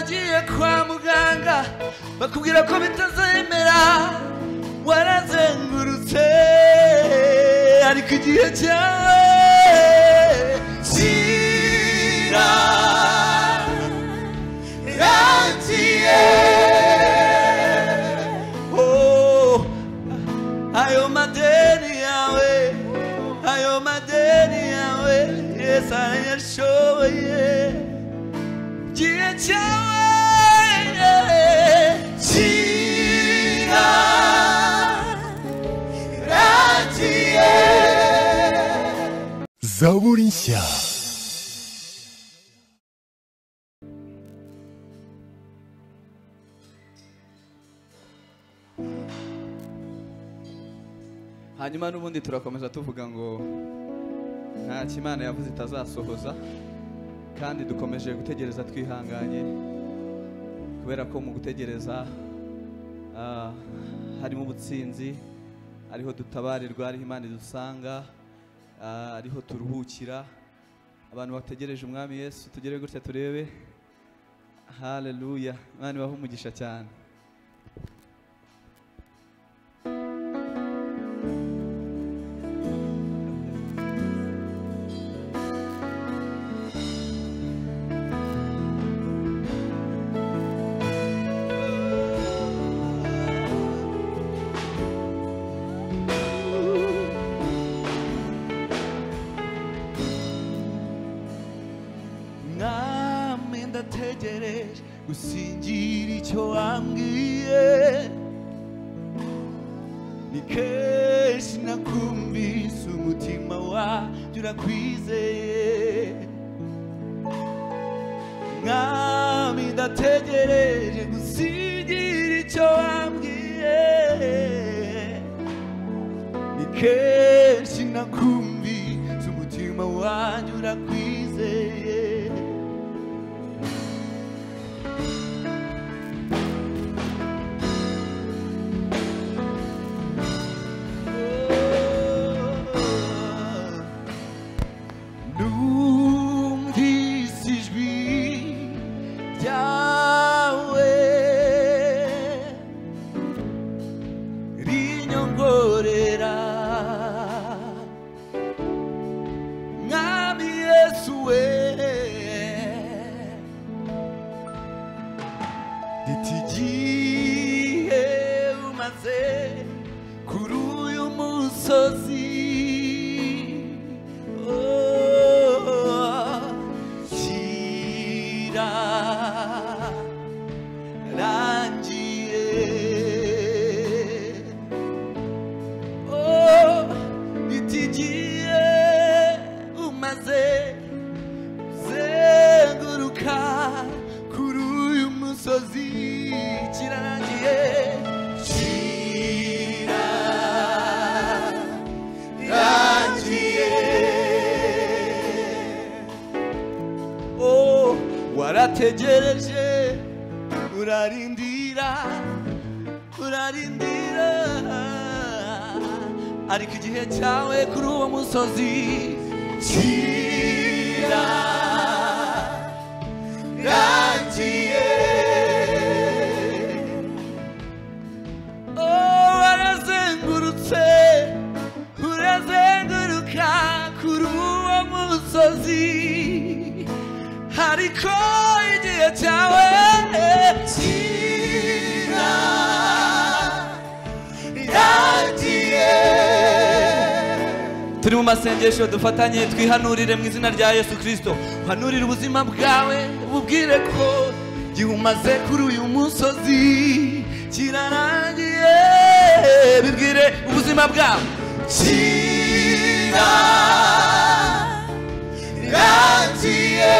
wagiye kwa muganga bakubwira ko bitazemera. Warazengurutse ariko igihe cyawe kirarangiye Oh, ayo madeni yawe ayo madeni yawe yesu arayashoboye igihe cyawe zaburi nshya hanyuma n'ubundi turakomeza tuvuga ngo nta kimana yavuze itazasohoza kandi dukomeje gutegereza twihanganye kubera ko mu gutegereza ah, harimo ubutsinzi ariho dutabarirwa ariho imana idusanga ariho turuhukira. Abantu bategereje umwami yesu tugere gutya turebe. Haleluya imana ibahe umugisha cyane. Ndategereje gusingira icyo wambwiye ni kenshi nakumvise umutima wanjye urakwizeye mwami ndategereje gusingira icyo wambwiye ni kenshi de eu mas é curu e sozinho. tegerece urarindira urarindira ari ku gihe cyawe kuri uwo musozi. Kira rangiye urazengurutse oh, urazenguruka kuri uwo musozi. Hariko ariko igihe cyawe kirarangiye turi mu masengesho dufatanye twihanurire mu izina rya yesu kirisito uhanurire ubuzima bwawe ububwire ko igihe umaze kuri uyu musozi kirarangiye. Bibwire ubuzima bwawe. Kirarangiye.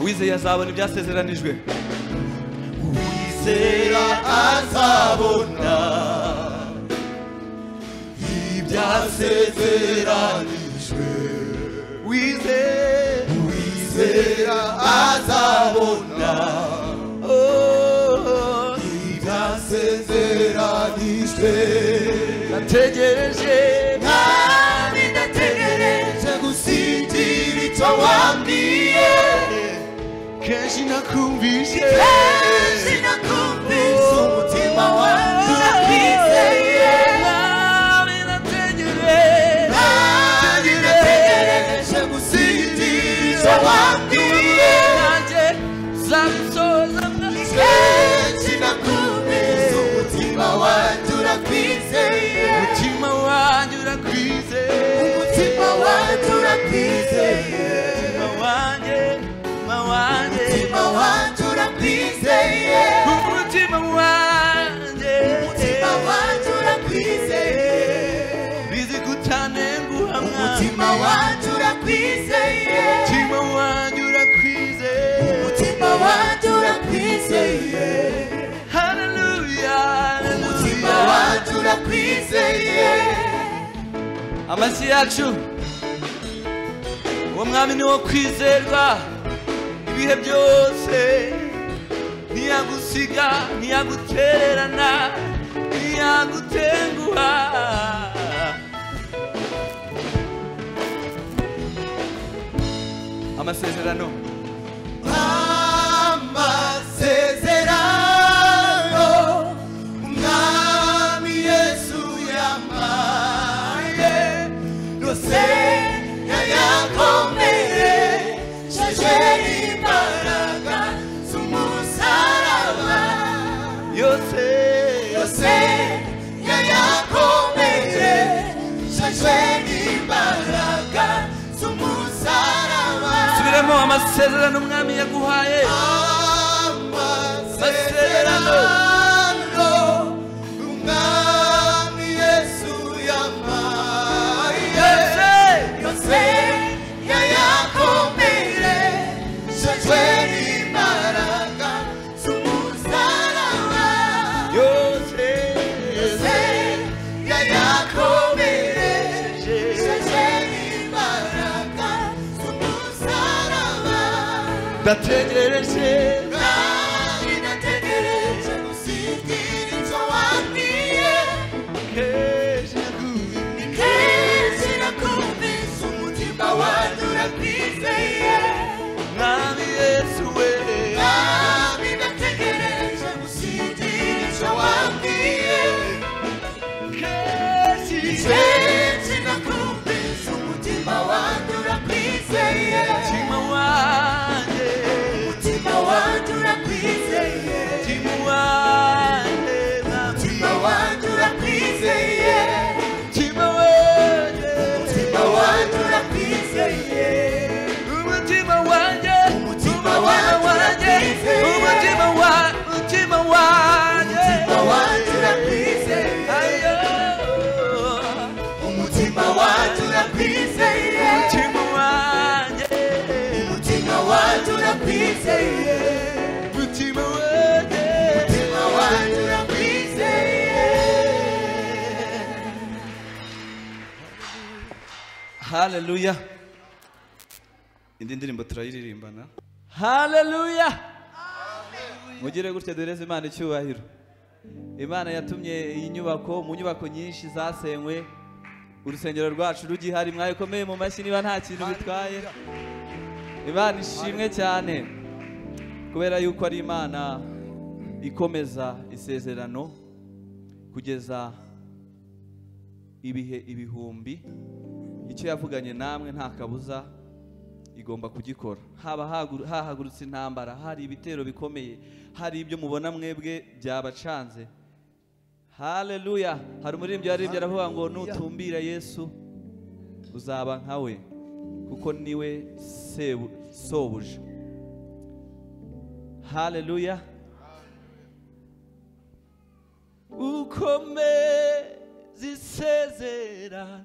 uwizeye azabona ibyasezeranijwe azabona ibyasezeranijwe uwizera azabona oh ibyasezeranijwe nategereje. Nami ndategereje gusingira icyo wambwiye kenshi nakumvise. Kenshi nakumvise oh. umutima wanjye urakwizeye umutima wanjye umutima wanjye umutima wanjye urakwizeye umutima wanjye umutima wanjye urakwizeye bizi kutanenguha umutima wanjye urakwizeye umutima wanjye urakwizeye umutima wanjye urakwizeye haleluya umutima haleluya wanjye urakwizeye amashyi yacu. Uwo mwami ni wo kwizerwa ibihe byose ntiyagusiga ntiyagutererana ntiyagutenguha. Amasezerano. Amasezerano umwami yesu yampaye yose subiremo amasezerano umwami yaguhaye amasezerano da tenere haleluya indi ndirimbo turayiririmbana. Haleluya mugire gutya duhereze imana icyubahiro. Imana yatumye iyi nyubako mu nyubako nyinshi zasenywe. Urusengero rwacu rugihari mwayikomeye mu mashyi niba nta kintu bitwaye. Imana ishimwe cyane kubera yuko ari imana ikomeza isezerano kugeza ibihe ibihumbi. Icyo yavuganye namwe nta kabuza igomba kugikora. Haba hagu- hahagurutse intambara hari ibitero bikomeye hari ibyo mubona mwebwe byabacanze. Haleluya! Hari umuririmbyi waririmbye aravuga ngo nutumbira yesu uzaba nka we kuko ni we sobuja. Haleluya! Ukomeze isezerano.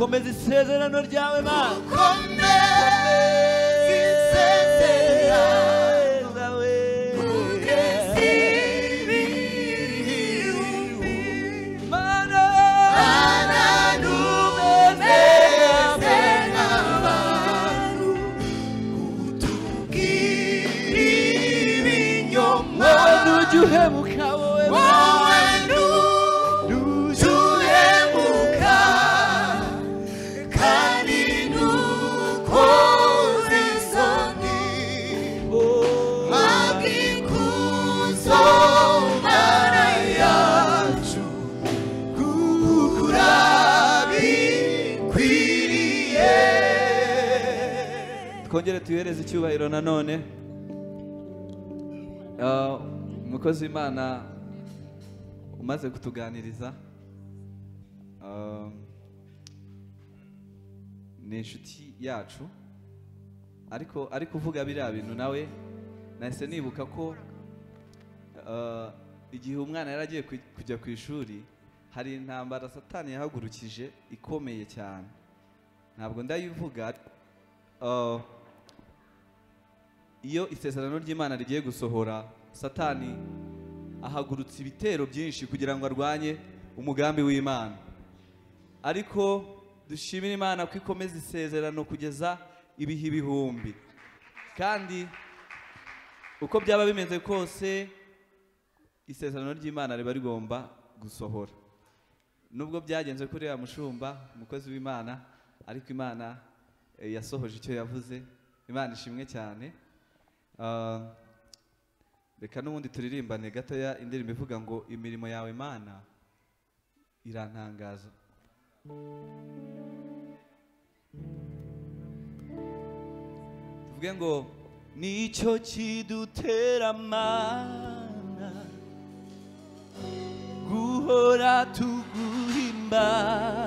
Come se sera non chiama ma. Come twongere tuyihereze icyubahiro nanone Ah, umukozi w'imana umaze kutuganiriza ah, ni inshuti yacu. Ariko ari kuvuga biriya bintu nawe nahise nibuka ko ah, igihe umwana yari agiye ku- kujya ku ishuri hari intambara satani yahagurukije ikomeye cyane. Ntabwo ndayivuga ah, iyo isezerano ry'imana rigiye gusohora satani ahagurutsa ibitero byinshi kugira ngo arwanye umugambi w'imana. Ariko dushimire imana ko ikomeza isezerano kugeza ibihe ibihumbi. Kandi uko byaba bimeze kose isezerano ry'imana riba rigomba gusohora. Nubwo byagenze kuri ya mushumba umukozi w'imana ariko imana eh, yasohoje icyo yavuze imana ishimwe cyane. Reka n'ubundi turirimbane gatoya indirimbo ivuga ngo imirimo yawe mana irantangaza. Tuvuge ngo nicyo kidutera mana guhora tuguhimbaza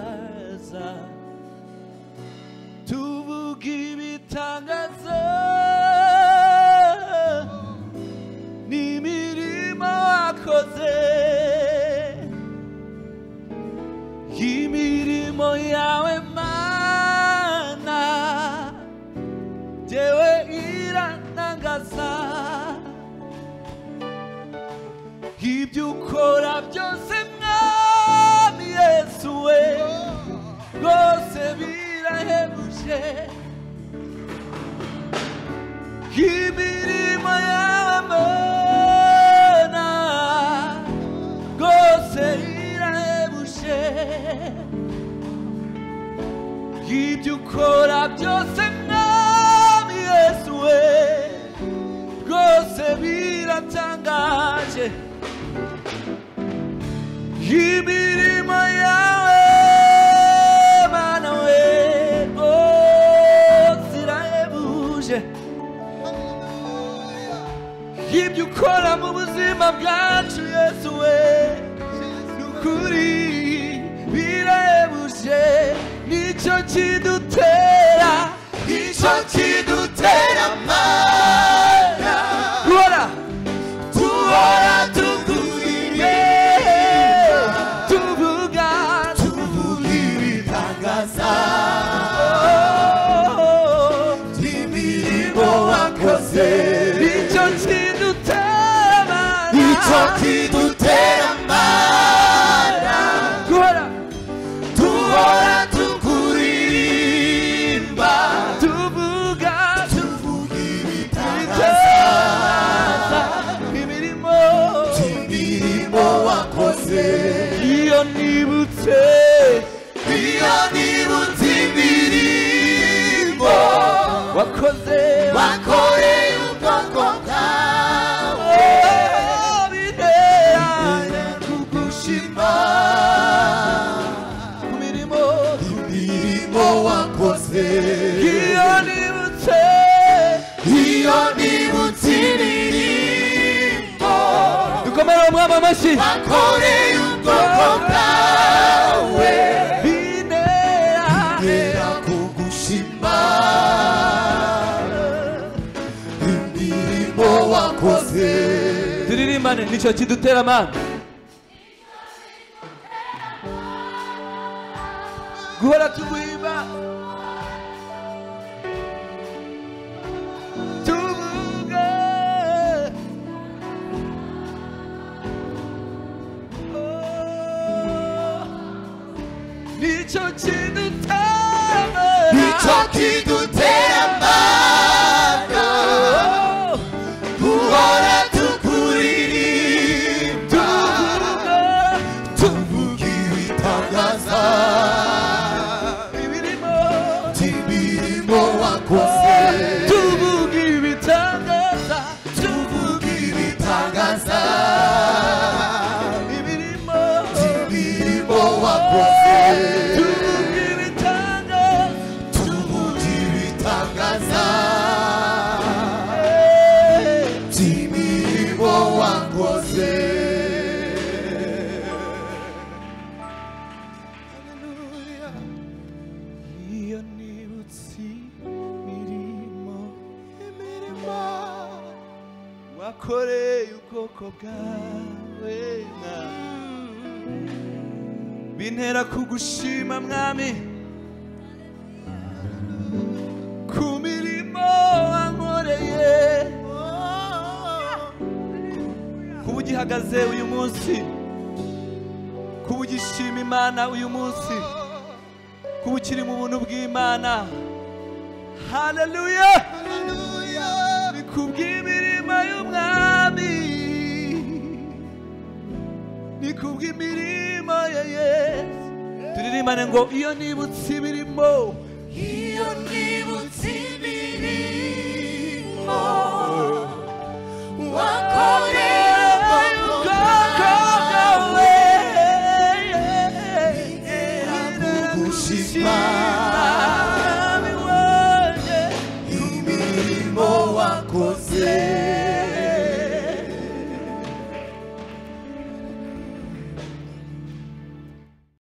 bile. Kimini mayamana Goserire bushe şey. Chi ti un Give you call, I'm overseeing my blind to yes away. Eh. Nukuri, virabuje, nicho. toki tu te Tu ora tu kurimba Tu buga Tu bugiri tagasa Kimirimo Kimirimo wakose Iyo nibute Iyo nibute Kimirimo Wakose Wakore amashyi wakoreye ubwoko bwawe bintera era kugushima imirimo wakoze turirimbane nicyo kidutera amana guhora tuguhimba wako wakose wakoreye ubwoko bwawe bintera kugushima mwami. Ku mirimo wankoreye kuba ugihagaze uyu munsi. Kuba ugishima imana uyu munsi. Kuba ukiri mu buntu bw'imana. Haleluya ni ni kubw'imirimo ya yesu turirimane ngo iyo nibutse imirimo iyo nibutse imirimo